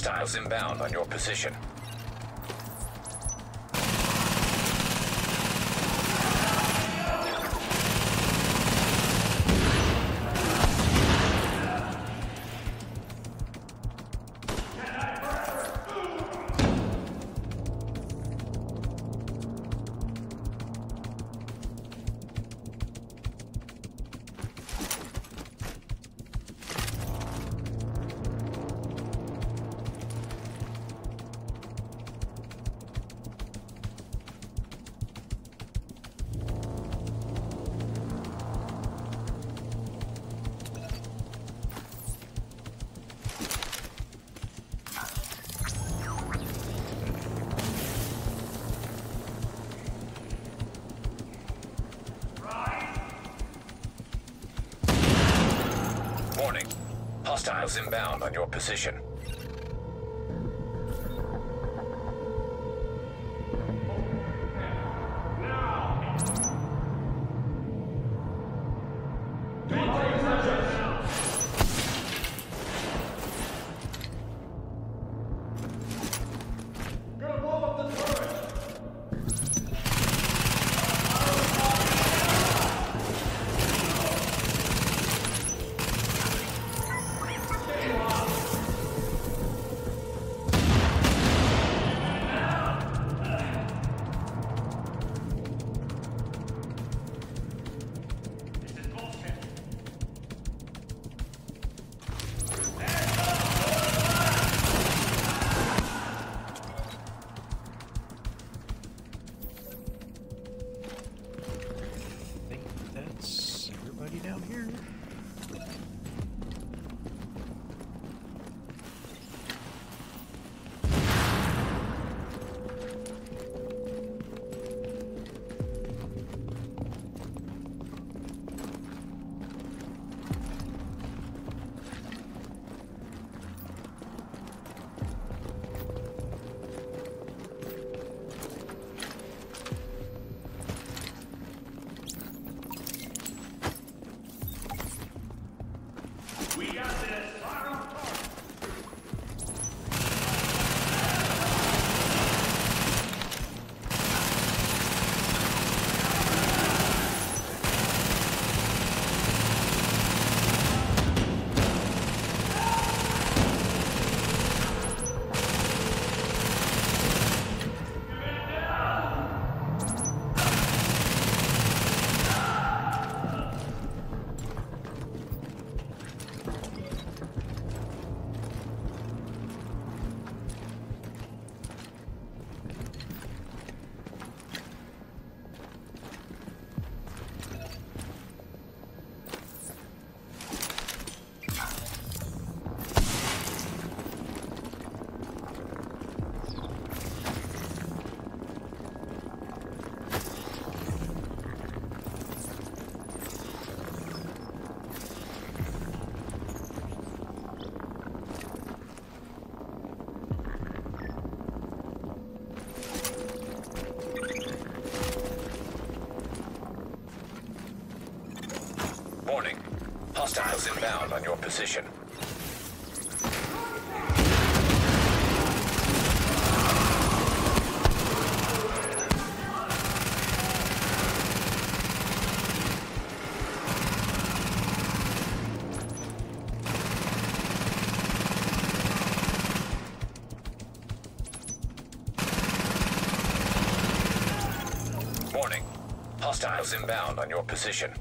Hostiles inbound on your position. Hostiles inbound on your position. Hostiles inbound on your position. Warning. Hostiles inbound on your position.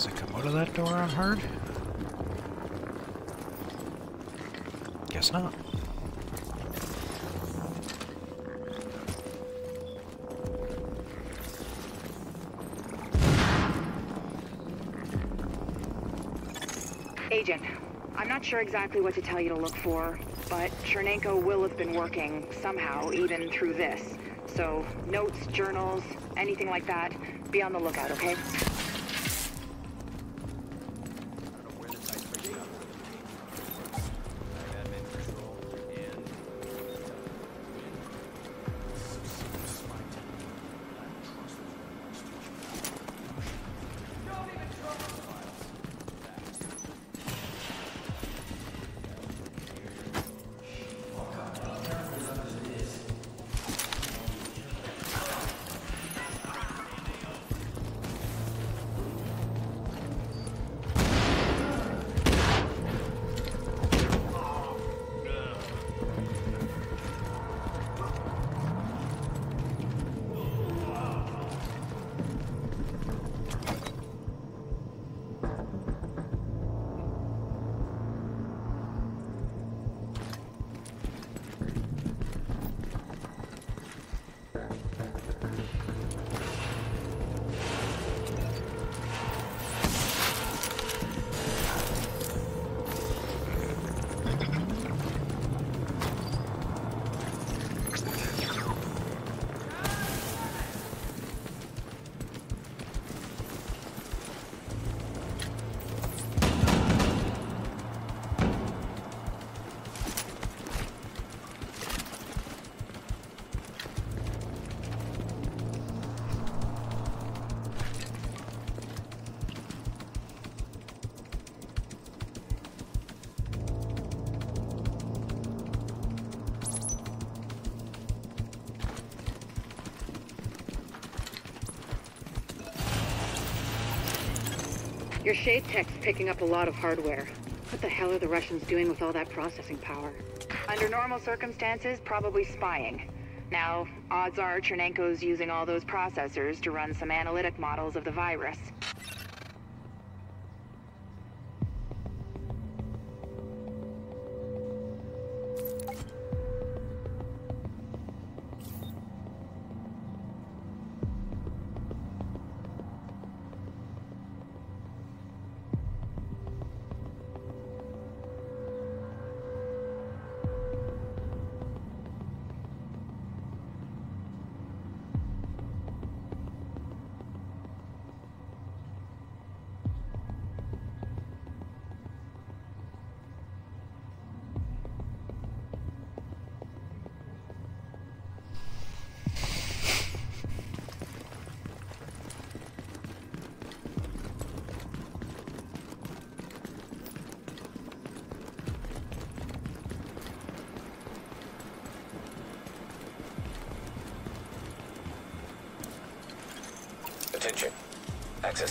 Does it come out of that door unheard? Guess not. Agent, I'm not sure exactly what to tell you to look for, but Chernenko will have been working somehow, even through this. So, notes, journals, anything like that, be on the lookout, okay? Your Shade Tech's picking up a lot of hardware. What the hell are the Russians doing with all that processing power? Under normal circumstances, probably spying. Now, odds are Chernenko's using all those processors to run some analytic models of the virus.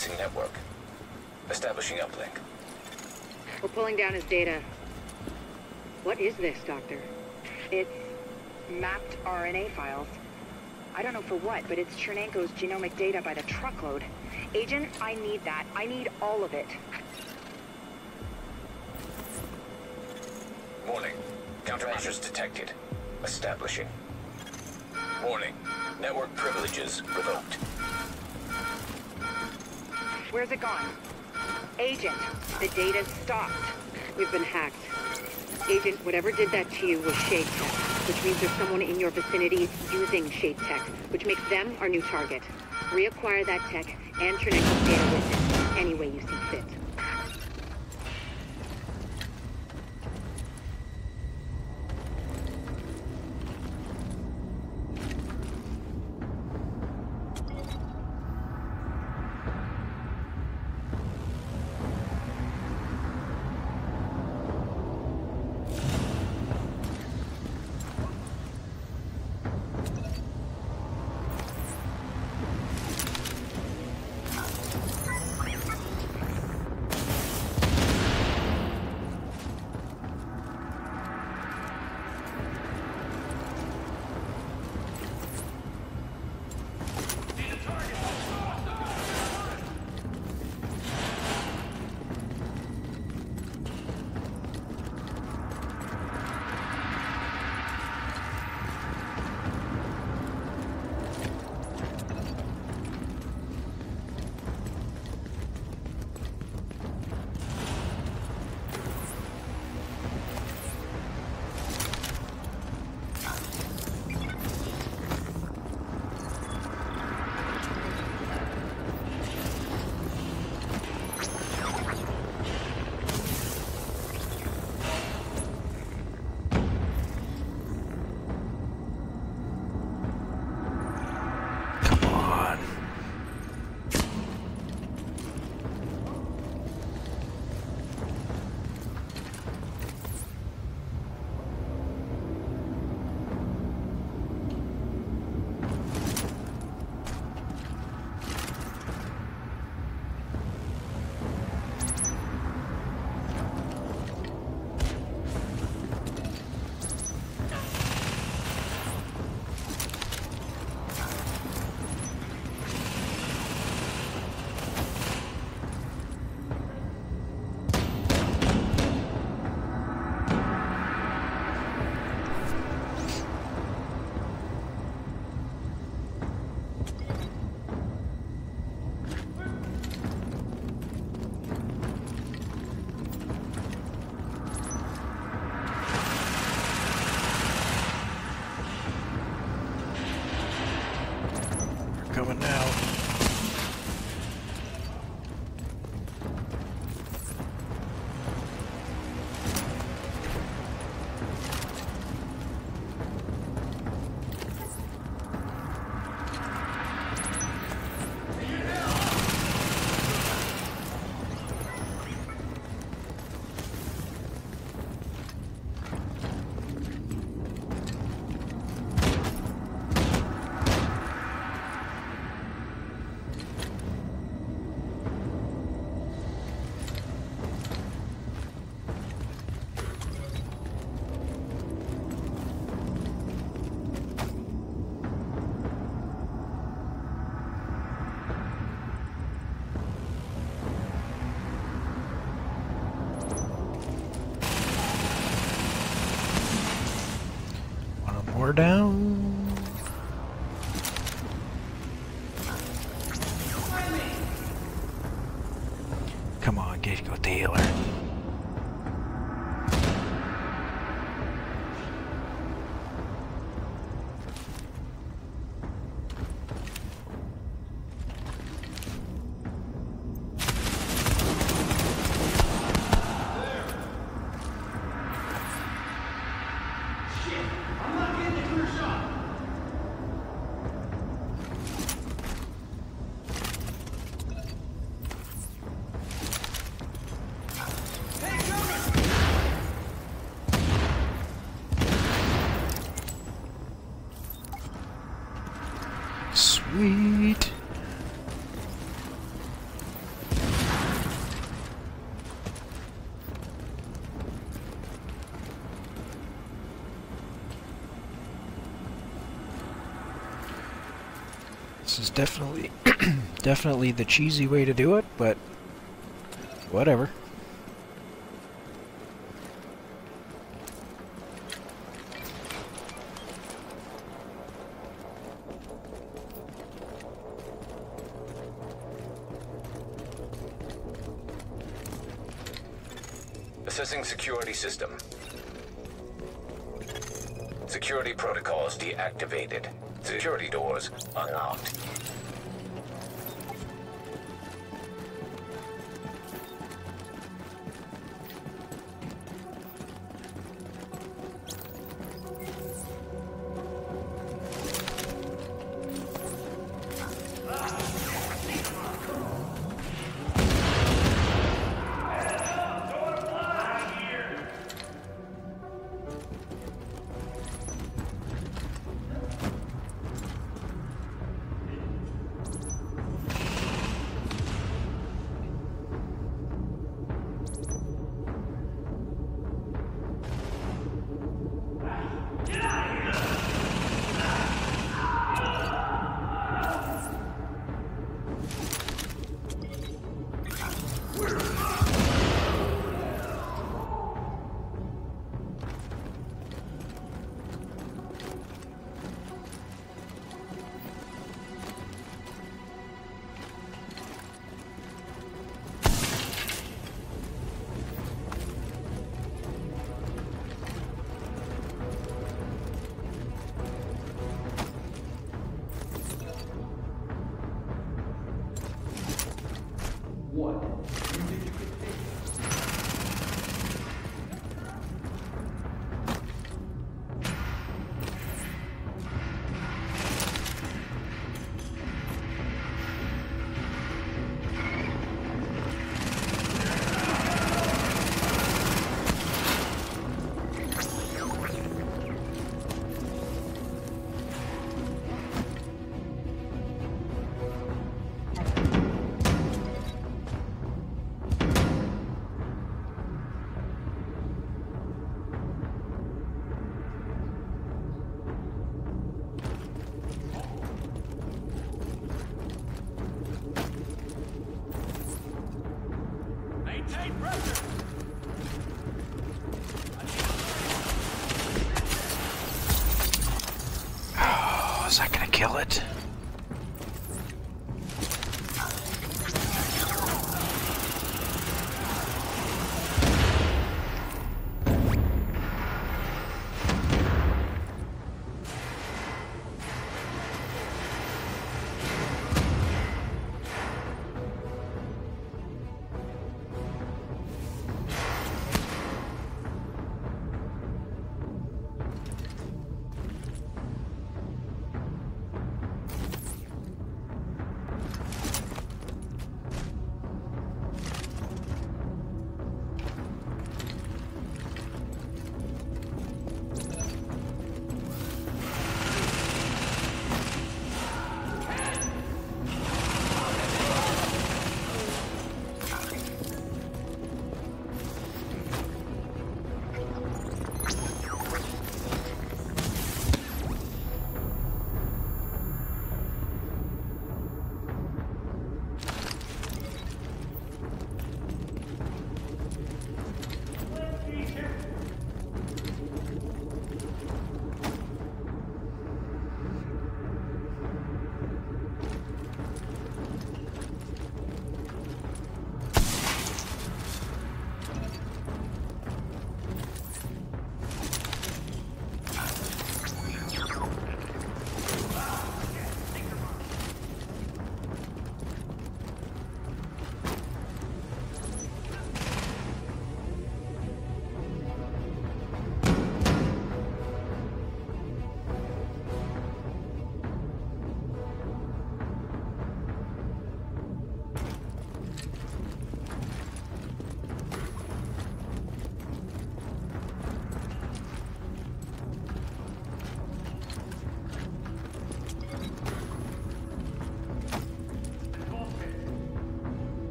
Accessing network. Establishing uplink. We're pulling down his data. What is this, Doctor? It's mapped RNA files. I don't know for what, but it's Chernenko's genomic data by the truckload. Agent, I need that. I need all of it. Warning. Countermeasures detected. Establishing. Warning. Network privileges revoked. Where's it gone? Agent, the data's stopped. We've been hacked. Agent, whatever did that to you was Shade Tech, which means there's someone in your vicinity using Shade Tech, which makes them our new target. Reacquire that tech and Chernenko's data with it, any way you see fit. Is definitely definitely the cheesy way to do it, but whatever. Assessing security system. Security protocols deactivated. Security doors unlocked. Oh, gonna kill it?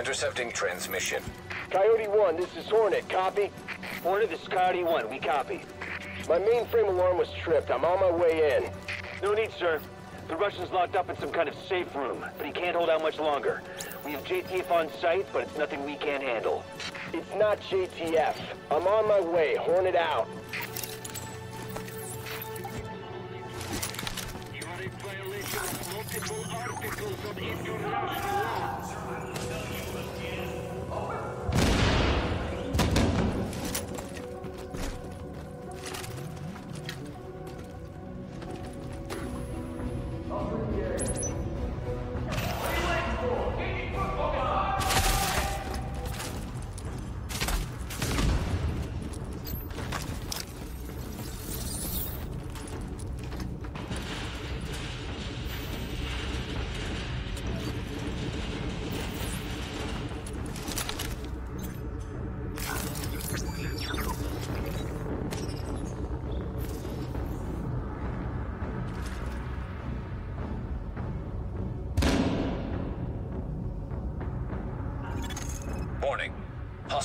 Intercepting transmission. Coyote 1, this is Hornet. Copy? Hornet, this is Coyote 1. We copy. My mainframe alarm was tripped. I'm on my way in. No need, sir. The Russian's locked up in some kind of safe room, but he can't hold out much longer. We have JTF on site, but it's nothing we can't handle. It's not JTF. I'm on my way. Hornet out. You are in violation of multiple articles of international law.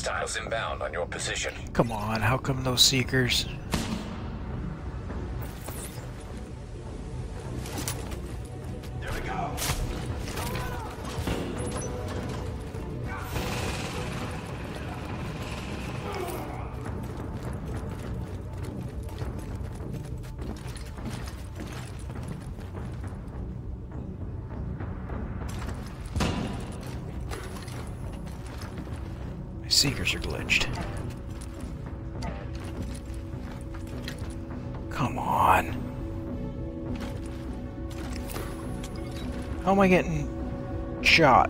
Hostiles inbound on your position. Come on, how come those seekers? Seekers are glitched. Come on. How am I getting shot?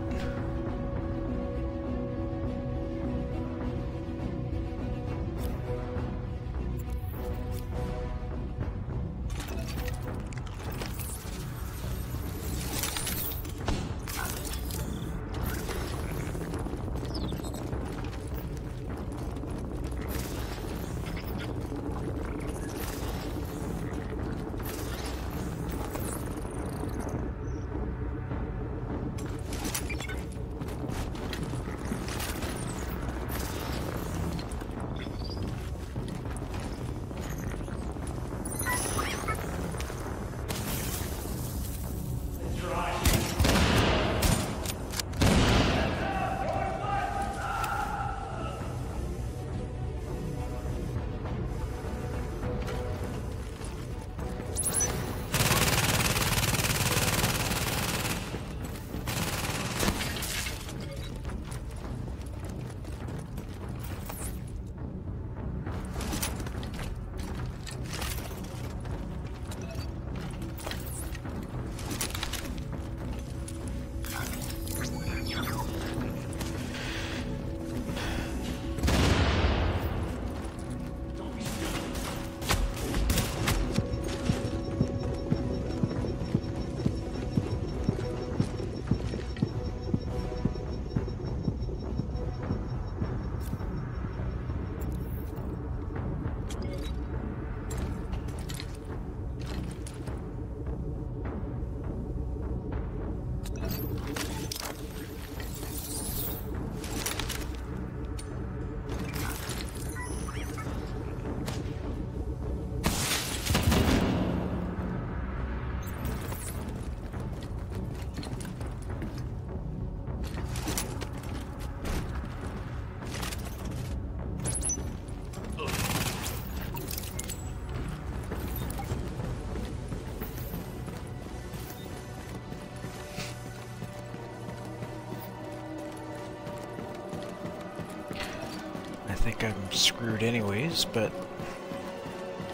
Screwed anyways, but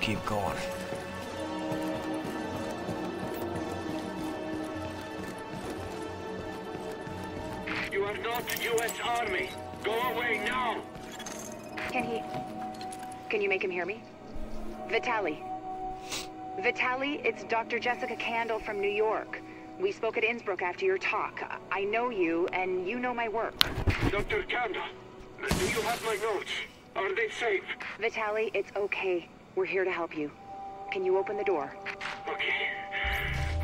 keep going. You are not U.S. Army. Go away now. Can he... Can you make him hear me? Vitali. Vitali, it's Dr. Jessica Kandel from New York. We spoke at Innsbruck after your talk. I know you, and you know my work. Dr. Kandel, do you have my notes? Are they safe? Vitali, it's okay. We're here to help you. Can you open the door? Okay.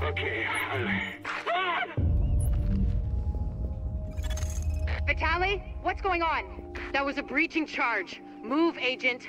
Okay. Ah! Vitali, what's going on? That was a breaching charge. Move, Agent.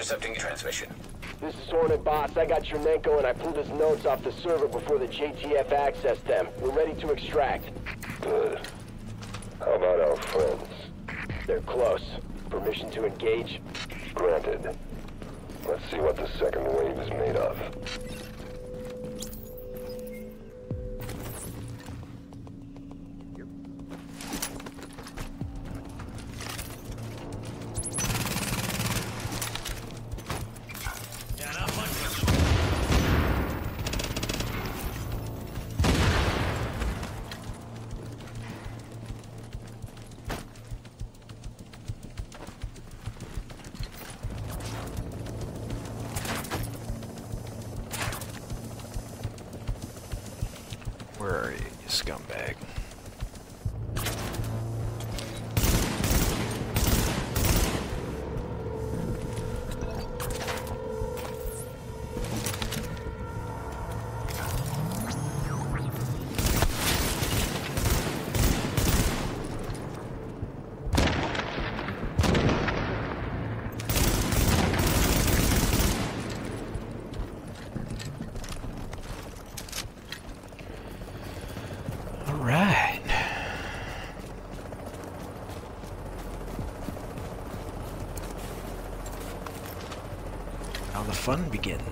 Intercepting transmission. This is Hornet Boss. I got Chernenko and I pulled his notes off the server before the JTF accessed them. We're ready to extract. Good. How about our friends? They're close. Permission to engage? Granted. Let's see what the second wave is made of. Scumbag? Fun begins.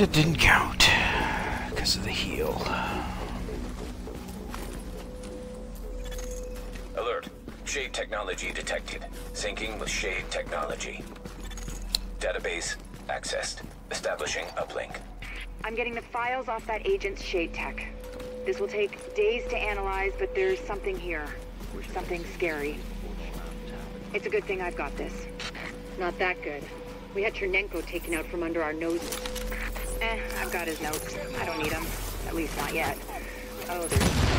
And it didn't count. Because of the heal. Alert. Shade technology detected. Syncing with Shade technology. Database accessed. Establishing uplink. I'm getting the files off that agent's shade tech. This will take days to analyze, but there's something here. Something scary. It's a good thing I've got this. Not that good. We had Chernenko taken out from under our noses. Eh, I've got his notes. I don't need them. At least not yet. Oh, there's...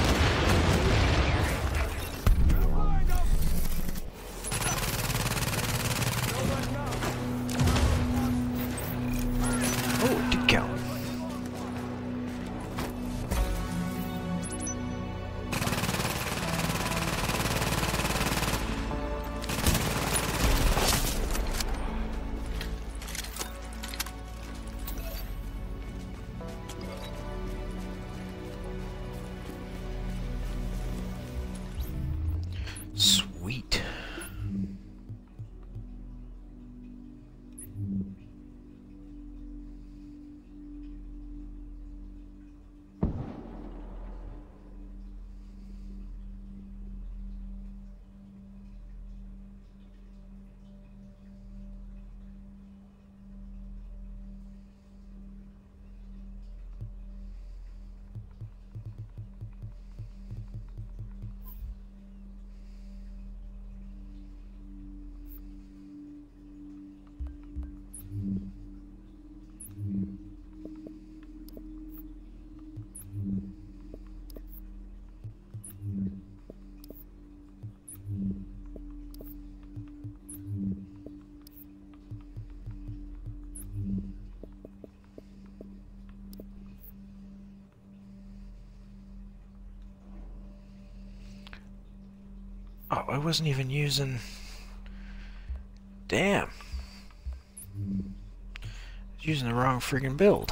Oh, I wasn't even using... Damn. Using the wrong friggin' build.